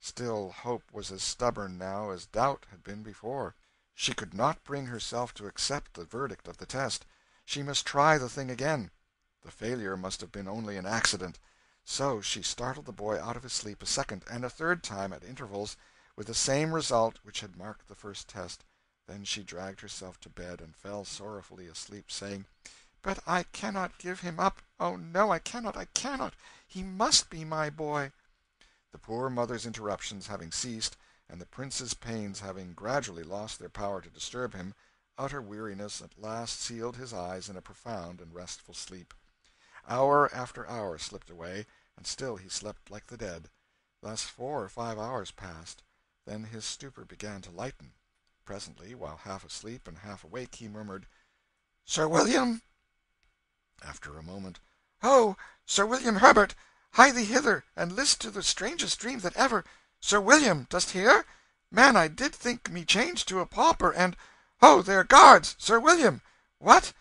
Still, hope was as stubborn, now, as doubt had been before. She could not bring herself to accept the verdict of the test. She must try the thing again. The failure must have been only an accident. So she startled the boy out of his sleep a second and a third time, at intervals, with the same result which had marked the first test; then she dragged herself to bed and fell sorrowfully asleep, saying, "But I cannot give him up oh no, I cannot, I cannot he must be my boy!" The poor mother's interruptions having ceased, and the Prince's pains having gradually lost their power to disturb him, utter weariness at last sealed his eyes in a profound and restful sleep. Hour after hour slipped away, and still he slept like the dead. Thus four or five hours passed. Then his stupor began to lighten. Presently, while half asleep and half awake, he murmured "Sir William!" After a moment "Ho, Sir William Herbert! Hie thee hither, and list to the strangest dream that ever Sir William, dost hear? Man, I did think me changed to a pauper, and Ho, there, guards! Sir William! What!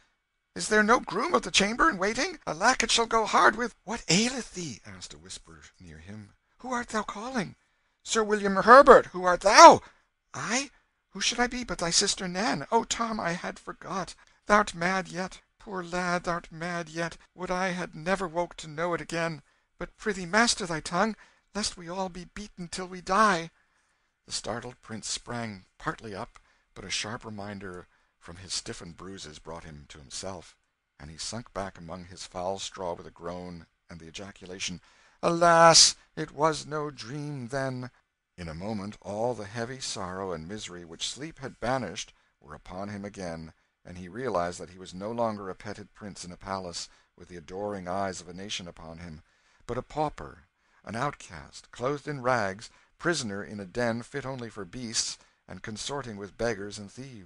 Is there no groom of the chamber in waiting? Alack, it shall go hard with "What aileth thee?" asked a whisper near him. Who art thou calling? "Sir William Herbert! Who art thou?" "I? Who should I be but thy sister Nan? Oh, Tom, I had forgot. Thou'rt mad yet poor lad, thou'rt mad yet. Would I had never woke to know it again! But prithee master thy tongue, lest we all be beaten till we die." The startled Prince sprang partly up, but a sharp reminder from his stiffened bruises brought him to himself, and he sunk back among his foul straw with a groan and the ejaculation, "Alas, it was no dream, then!" In a moment all the heavy sorrow and misery which sleep had banished were upon him again, and he realized that he was no longer a petted prince in a palace, with the adoring eyes of a nation upon him but a pauper, an outcast, clothed in rags, prisoner in a den fit only for beasts, and consorting with beggars and thieves.